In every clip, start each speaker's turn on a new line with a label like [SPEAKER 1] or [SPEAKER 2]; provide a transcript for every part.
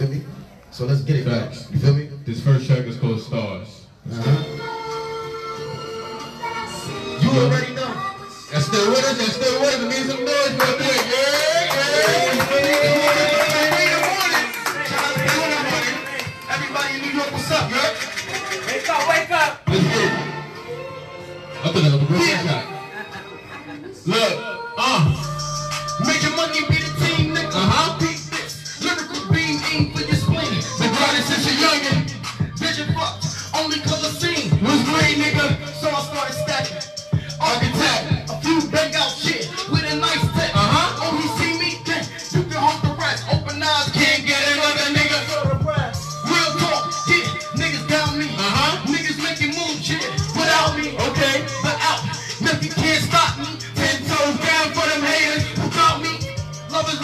[SPEAKER 1] feel me? So let's get it back. You feel me?
[SPEAKER 2] This first track is called Stars.
[SPEAKER 1] Uh-huh. You already know.
[SPEAKER 2] That's still with us, that's still with us. It means some noise real quick. Yeah, yeah.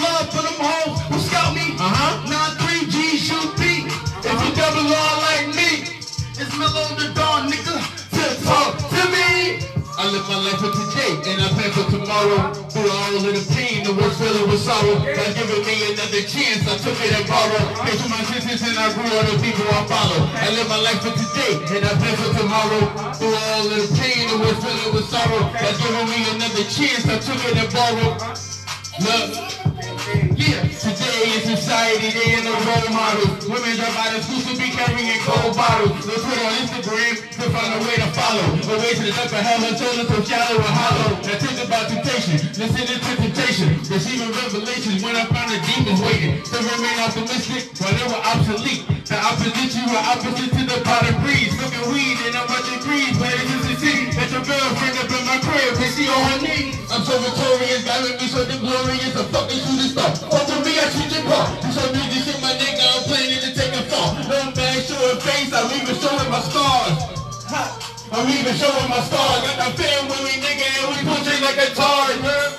[SPEAKER 1] Love for them hoes who scout me.
[SPEAKER 2] Uh-huh.
[SPEAKER 1] Nine three G shoot. If you double R like me, it's the dawn, nigga. To talk to me.
[SPEAKER 2] I live my life for today and I plan for tomorrow. Through all of the pain, the worst feeling with sorrow. God giving me another chance, I took it and borrowed. Paid for my sentence and I grew all the people I follow. I live my life for today and I plan for tomorrow. Through all of the pain, the worst feeling with sorrow. God giving me another chance, I took it and borrowed. Look, today in society, they in the role models. Women drop out of school to be carrying gold bottles. They put on Instagram to find a way to follow. A way to the upper hell and shoulders so shallow and hollow. Now think about temptation, listen to temptation. Receiving revelations when I find the demons waiting. To remain optimistic while they were obsolete. The opposite, you were opposite to the pot of breeze. Smoking weed and I'm watching greed, but it's just a city. That's your girlfriend up in my crib, and she on her knees. I'm so victorious, God made me so glorious. A fucking shooting star. Shoot your car. You so busy, shit my nigga, I'm planning to take a fall. No man showing face, I'm even showing my scars. I'm even showing my scars. Got the family, nigga, and we pushing like a tar.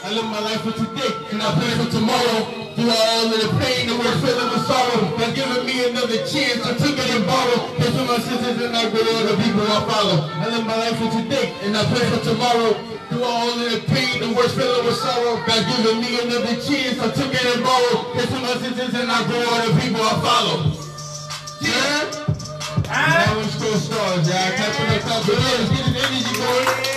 [SPEAKER 2] I live my life for today, and I plan for tomorrow. Through all of the pain, the worst feeling of sorrow. God giving me another chance, I took it and borrowed. Pay for my sisters and I grew all the people I follow. I live my life for today, and I plan for tomorrow. Through all of the pain, the worst feeling with sorrow. God giving me another chance, I took it and borrowed. For my sisters and I grew all the people I follow. Yeah? That was still stars, y'all. Clap it up, clap it up. Let's get this energy going.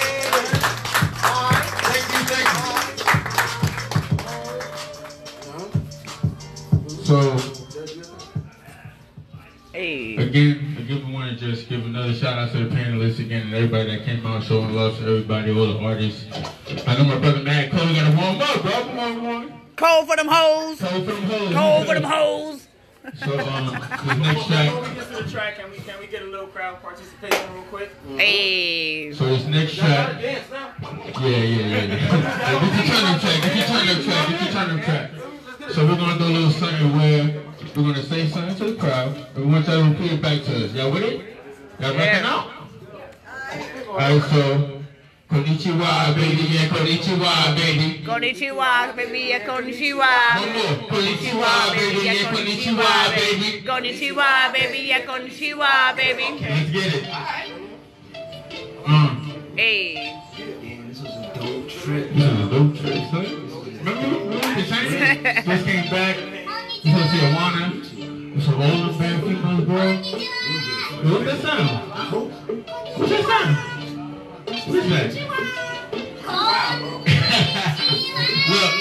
[SPEAKER 2] Showing love to everybody, all the artists. I know my brother Matt Cole got to warm up, bro. Come on, come on.
[SPEAKER 3] Cold for them hoes.
[SPEAKER 2] Cole for them hoes.
[SPEAKER 3] Cold for them hoes.
[SPEAKER 2] So, um, this next
[SPEAKER 4] Before
[SPEAKER 2] track,
[SPEAKER 4] we get to the track, can we can we get a little crowd participation real quick?
[SPEAKER 3] Hey.
[SPEAKER 2] So this next track.
[SPEAKER 4] Dance now.
[SPEAKER 2] Yeah, yeah, yeah. yeah. Get your turn up track. Get your turn up track. Get your turn up track. So we're gonna do a little something where we're gonna say something to the crowd, and we want y'all to repeat it back to us. Y'all with it? Y'all rocking
[SPEAKER 3] Yeah.
[SPEAKER 2] out? Alright, so Konnichiwa, baby, yeah, konnichiwa, baby.
[SPEAKER 3] Konnichiwa, baby, yeah, konnichiwa.
[SPEAKER 2] Konnichiwa, baby, yeah, konnichiwa, baby.
[SPEAKER 3] Konnichiwa, baby, yeah, konnichiwa, baby.
[SPEAKER 2] Let's get it. Mm.
[SPEAKER 3] Hey.
[SPEAKER 2] This is a dope trip, son. Remember, remember the Chinese? Just came back. That? Look,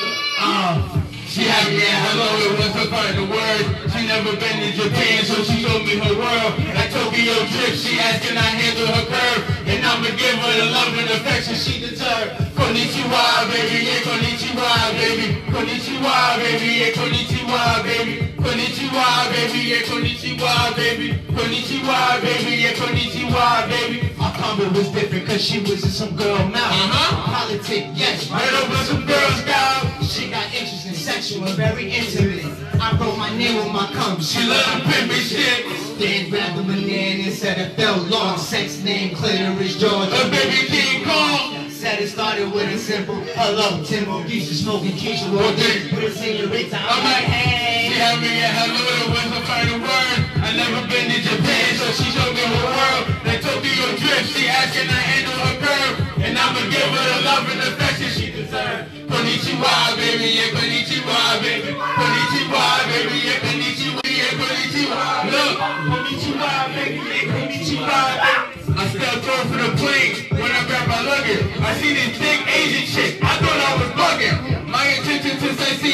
[SPEAKER 2] um, she had me at hello, it was her part of the word. She never been to Japan, so she showed me her world. At Tokyo Drift, she asked can I handle her curve? And I'ma give her the love and affection she deserved. Konnichiwa, baby, yeah, konnichiwa, baby. Konnichiwa, baby, yeah, konnichiwa, baby. Konnichiwa, baby, yeah, konnichiwa, baby. Konnichiwa, baby, yeah, konnichiwa, baby.
[SPEAKER 5] My combo was different cause she was in some girl mouth.
[SPEAKER 2] Uh-huh.
[SPEAKER 5] Politic, yes.
[SPEAKER 2] Right up with some Girl Scout.
[SPEAKER 5] She got interesting, sexual, very intimate. I wrote my name on my cum.
[SPEAKER 2] She love the pimpin' shit.
[SPEAKER 5] Then grabbed the banana and said it felt long. Sex name, clitoris, Georgia.
[SPEAKER 2] A baby King Kong.
[SPEAKER 5] Said it started with a simple hello, Timbo, Keisha, smoking Keisha, all day. With a senorita, I'm like,
[SPEAKER 2] She
[SPEAKER 5] hey.
[SPEAKER 2] had me at hello, it was her final word. I never been to Japan, baby, yeah, konnichiwa, baby. Konnichiwa, baby, yeah, konnichiwa, yeah, konnichiwa. up. Konnichiwa, baby. Yeah, konnichiwa, baby. I stepped off for the plane when I grabbed my luggage. I see this thick Asian chick. I thought I was bugging. My intention to say see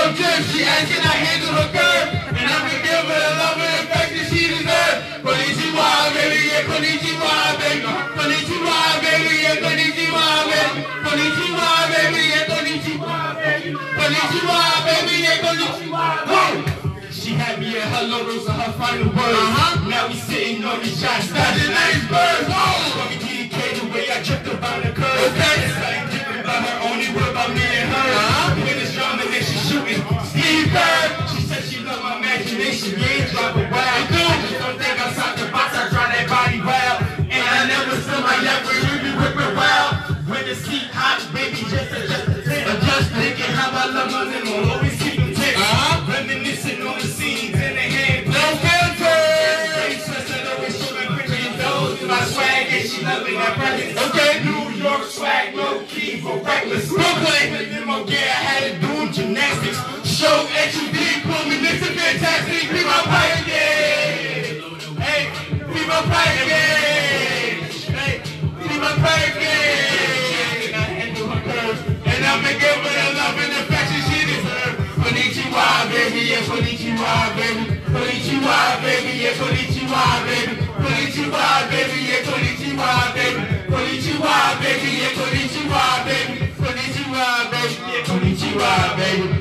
[SPEAKER 2] Tokyo Drift, she asked can I handle her curve? And I can give her the love and affection she deserves. Konnichiwa, baby, yeah, konnichiwa, baby. Konnichiwa, baby, yeah, konnichiwa, baby. Konnichiwa, baby, yeah, konnichiwa, baby. Konnichiwa, baby, yeah, konnichiwa, baby. She had me at her those are her final words. Uh-huh. Now we sitting on the shot, starting iceberg. Whoa! Fucking DK, the way I tripped about the curve. Okay. It's like different about her, only word about me and her. Uh-huh. Yeah, don't think the box, I that body. And I never. When the seat hot, baby, just adjust thinking how I love my little, always keep them. Reminiscing on the scenes in the hand. No filter! My swag and she loving. Okay. New York swag, low key for reckless. Brooklyn, gear, I had to do And I handle curves. And I'ma give her the love and affection she deserves. Baby, yeah, konnichiwa, baby. Konnichiwa, baby, yeah, konnichiwa, baby. Konnichiwa, baby, yeah, konnichiwa, baby. Konnichiwa, baby, yeah, konnichiwa, baby. Konnichiwa, baby, yeah, konnichiwa, baby.